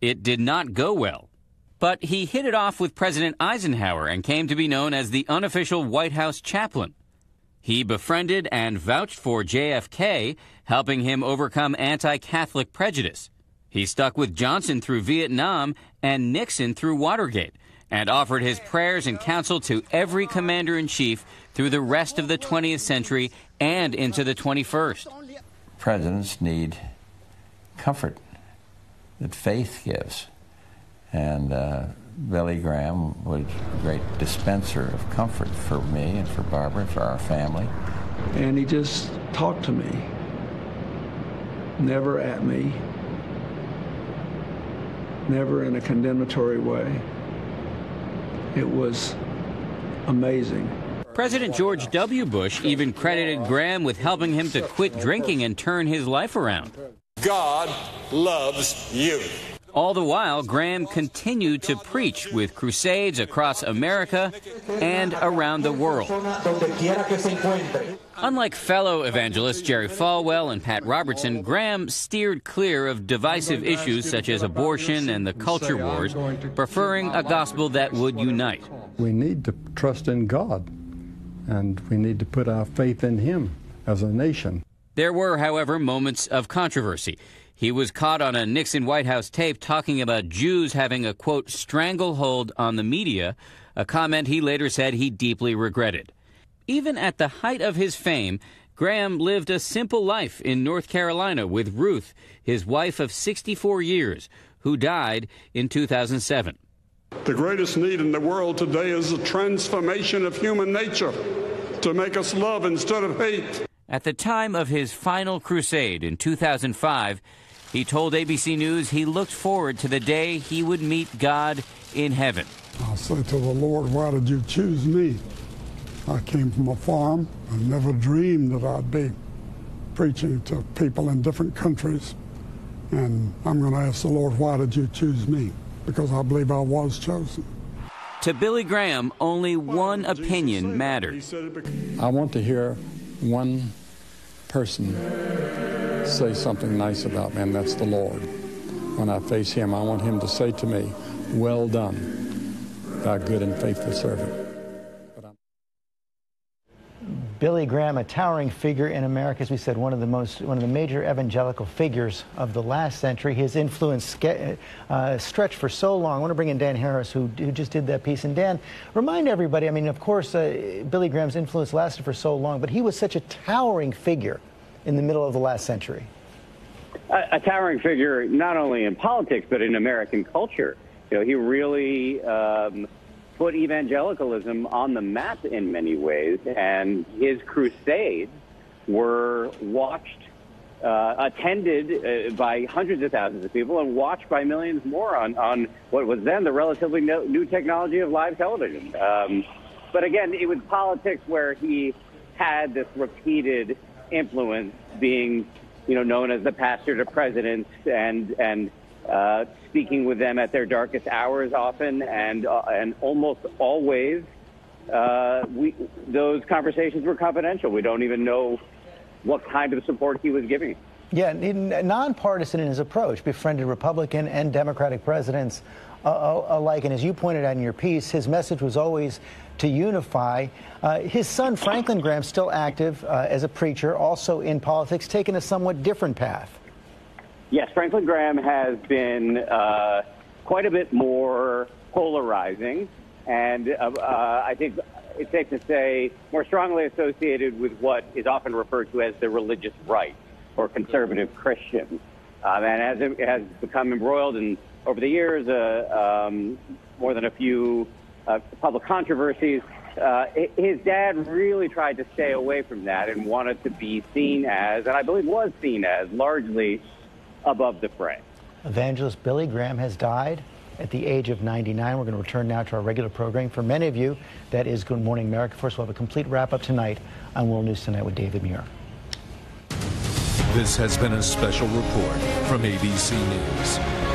It did not go well. But he hit it off with President Eisenhower and came to be known as the unofficial White House chaplain. He befriended and vouched for JFK, helping him overcome anti Catholic prejudice. He stuck with Johnson through Vietnam and Nixon through Watergate, and offered his prayers and counsel to every commander in chief through the rest of the 20th century and into the 21st. Presidents need comfort that faith gives. And uh, Billy Graham was a great dispenser of comfort for me and for Barbara, and for our family. And he just talked to me, never at me, never in a condemnatory way. It was amazing. President George W. Bush even credited Graham with helping him to quit drinking and turn his life around. God loves you. All the while, Graham continued to preach with crusades across America and around the world. Unlike fellow evangelists Jerry Falwell and Pat Robertson, Graham steered clear of divisive issues such as abortion and the culture wars, preferring a gospel that would unite. We need to trust in God, and we need to put our faith in Him as a nation. There were, however, moments of controversy. He was caught on a Nixon White House tape talking about Jews having a, quote, stranglehold on the media, a comment he later said he deeply regretted. Even at the height of his fame, Graham lived a simple life in North Carolina with Ruth, his wife of 64 years, who died in 2007. The greatest need in the world today is a transformation of human nature to make us love instead of hate. At the time of his final crusade in 2005, he told ABC News he looked forward to the day he would meet God in heaven. I said to the Lord, Why did you choose me? I came from a farm. I never dreamed that I'd be preaching to people in different countries. And I'm going to ask the Lord, Why did you choose me? Because I believe I was chosen. To Billy Graham, only one opinion mattered. I want to hear one person say something nice about me, and that's the Lord. When I face Him, I want Him to say to me, Well done, thou good and faithful servant. Billy Graham, a towering figure in America, as we said, one of the most, one of the major evangelical figures of the last century. His influence uh, stretched for so long. I want to bring in Dan Harris, who, who just did that piece. And Dan, remind everybody. I mean, of course, uh, Billy Graham's influence lasted for so long, but he was such a towering figure in the middle of the last century. A, a towering figure, not only in politics but in American culture. You know, he really. Um, put evangelicalism on the map in many ways, and his crusades were watched, uh, attended uh, by hundreds of thousands of people, and watched by millions more on, on what was then the relatively no, new technology of live television. Um, but again, it was politics where he had this repeated influence, being, you know, known as the pastor to presidents and and uh, speaking with them at their darkest hours often, and uh, and almost always, uh, we those conversations were confidential. We don't even know what kind of support he was giving. Yeah, nonpartisan in his approach, befriended Republican and Democratic presidents uh, uh, alike. And as you pointed out in your piece, his message was always to unify. Uh, his son, Franklin Graham, still active uh, as a preacher, also in politics, taking a somewhat different path. Yes, Franklin Graham has been uh, quite a bit more polarizing, and uh, uh, I think it's safe to say more strongly associated with what is often referred to as the religious right or conservative Christian. Um, and as it has become embroiled in over the years, uh, um, more than a few uh, public controversies, uh, his dad really tried to stay away from that and wanted to be seen as, and I believe was seen as, largely above the fray. Evangelist Billy Graham has died at the age of 99. We're going to return now to our regular program. For many of you, that is Good Morning America. First, we'll have a complete wrap up tonight on World News Tonight with David Muir. This has been a special report from ABC News.